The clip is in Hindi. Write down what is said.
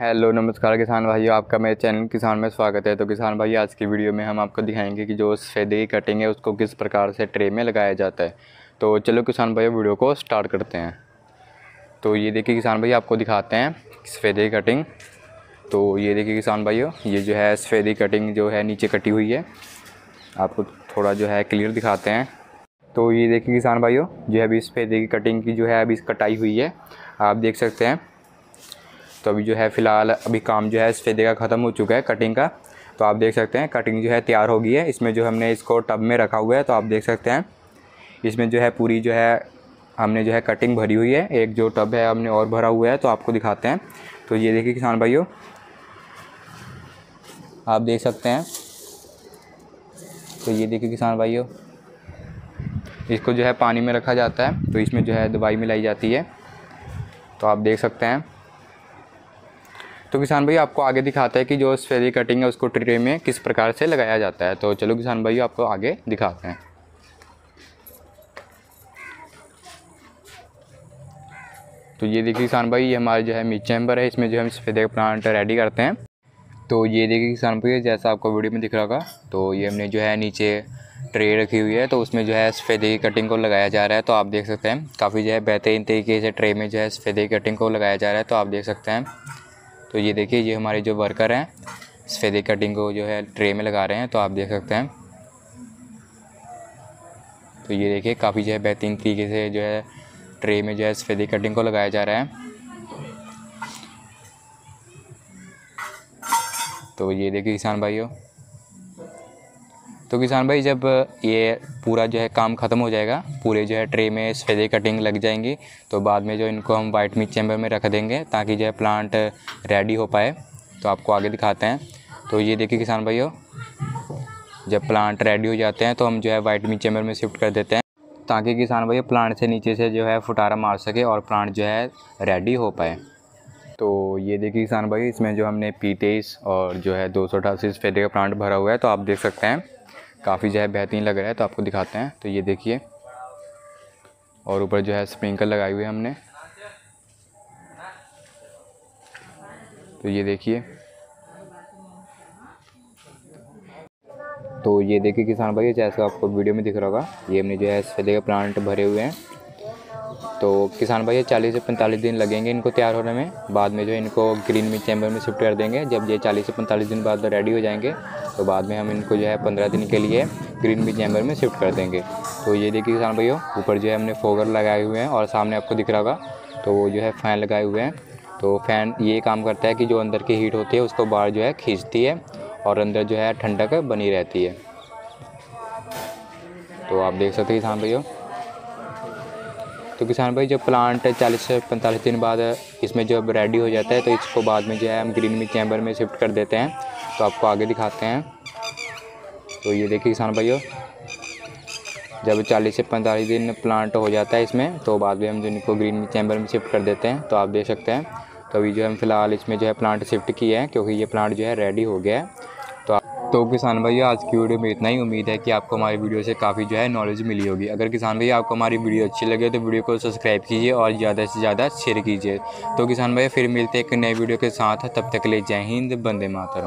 हेलो, नमस्कार किसान भाइयों, आपका मेरे चैनल किसान में स्वागत है। तो किसान भाई, आज की वीडियो में हम आपको दिखाएँगे कि जो सफ़ेदे की कटिंग है, उसको किस प्रकार से ट्रे में लगाया जाता है। तो चलो किसान भाई वीडियो को स्टार्ट करते हैं। तो ये देखिए किसान भाई, आपको दिखाते हैं सफ़ेदे की कटिंग तो ये देखिए किसान भाइयों, ये जो है सफ़ेदी कटिंग जो है नीचे कटी हुई है। आपको थोड़ा जो है क्लियर दिखाते हैं। तो ये देखिए किसान भाइयों, जो है अभी सफ़ेदे की कटिंग की जो है अभी कटाई हुई है। आप देख सकते हैं तो अभी जो है फ़िलहाल अभी काम जो है सफ़ेदे का ख़त्म हो चुका है कटिंग का। तो आप देख सकते हैं कटिंग जो है तैयार हो गई है। इसमें जो हमने इसको टब में रखा हुआ है तो आप देख सकते हैं। इसमें जो है पूरी जो है हमने जो है कटिंग भरी हुई है। एक जो टब है हमने और भरा हुआ है तो आपको दिखाते हैं। तो ये देखिए किसान भाइयों, आप देख सकते हैं। तो ये देखिए किसान भाइयों, इसको जो है पानी में रखा जाता है तो इसमें जो है दवाई मिलाई जाती है। तो आप देख सकते हैं। तो किसान भाई आपको आगे दिखाता है कि जो सफेदी कटिंग है, उसको ट्रे में किस प्रकार से लगाया जाता है। तो चलो किसान भाई आपको आगे दिखाते हैं। तो ये देखिए किसान भाई, ये हमारे जो है मिड चैम्बर है, इसमें जो हम सफ़ेदे प्लांट रेडी करते हैं। तो ये देखिए किसान भाई, जैसा आपको वीडियो में दिख रहा होगा तो ये हमने जो है नीचे ट्रे रखी हुई है तो उसमें जो है सफ़ेदे की कटिंग को लगाया जा रहा है तो आप देख सकते हैं। काफ़ी जो है बेहतरीन तरीके से ट्रे में जो है सफ़ेदे की कटिंग को लगाया जा रहा है तो आप देख सकते हैं। तो ये देखिए, ये हमारे जो वर्कर हैं सफ़ेदी कटिंग को जो है ट्रे में लगा रहे हैं तो आप देख सकते हैं। तो ये देखिए, काफ़ी जो है बेहतरीन तरीके से जो है ट्रे में जो है सफ़ेदी कटिंग को लगाया जा रहा है। तो ये देखिए, किसान भाइयों तो किसान भाई, जब ये पूरा जो है काम ख़त्म हो जाएगा, पूरे जो है ट्रे में सफ़ेदे कटिंग लग जाएँगी तो बाद में जो इनको हम वाइट मीट चैम्बर में रख देंगे ताकि जो है प्लांट रेडी हो पाए। तो आपको आगे दिखाते हैं। तो ये देखिए किसान भाइयों, जब प्लांट रेडी हो जाते हैं तो हम जो है वाइट मीट चैम्बर में शिफ्ट कर देते हैं ताकि किसान भैया प्लांट से नीचे से जो है फुटारा मार सके और प्लांट जो है रेडी हो पाए। तो ये देखिए किसान भाई, इसमें जो हमने पी और जो है दो सौ अठासी सफ़ेदे का प्लांट भरा हुआ है तो आप देख सकते हैं। काफ़ी जो है बेहतरीन लग रहा है तो आपको दिखाते हैं। तो ये देखिए। और ऊपर जो है स्प्रिंकल लगाए हुए हमने। तो ये देखिए। तो ये देखिए किसान भाई जैसा आपको वीडियो में दिख रहा होगा, ये हमने जो है सफेदे के प्लांट भरे हुए हैं। तो किसान भाई चालीस से पैंतालीस दिन लगेंगे इनको तैयार होने में। बाद में जो इनको ग्रीन मिट चैम्बर में शिफ्ट कर देंगे। जब ये चालीस से पैंतालीस दिन बाद रेडी हो जाएँगे तो बाद में हम इनको जो है पंद्रह दिन के लिए ग्रीन बी चैम्बर में शिफ्ट कर देंगे। तो ये देखिए किसान भैया ऊपर जो है हमने फोगर लगाए हुए हैं और सामने आपको दिख रहा होगा तो वो जो है फ़ैन लगाए हुए हैं। तो फ़ैन ये काम करता है कि जो अंदर की हीट होती है, उसको बाहर जो है खींचती है और अंदर जो है ठंडक बनी रहती है। तो आप देख सकते हैं किसान भैया तो किसान भाई, जब प्लांट 40 से पैंतालीस दिन बाद इसमें जब रेडी हो जाता है तो इसको बाद में जो है, हम ग्रीन मिट चैम्बर में शिफ्ट कर देते हैं। तो आपको आगे दिखाते हैं। तो ये देखिए किसान भाइयों, जब 40 से पैंतालीस दिन प्लांट हो जाता है इसमें तो बाद में हम जो इनको ग्रीन चैम्बर में शिफ्ट कर देते हैं। तो आप देख सकते हैं तो अभी जो हम फ़िलहाल इसमें जो है प्लांट शिफ्ट किए हैं, क्योंकि ये प्लांट जो है रेडी हो गया है। तो किसान भैया, आज की वीडियो में इतना ही। उम्मीद है कि आपको हमारी वीडियो से काफ़ी जो है नॉलेज मिली होगी। अगर किसान भाई आपको हमारी वीडियो अच्छी लगे तो वीडियो को सब्सक्राइब कीजिए और ज़्यादा से ज़्यादा शेयर कीजिए। तो किसान भाई फिर मिलते हैं एक नए वीडियो के साथ। तब तक ले जय हिंद बंदे मातरम।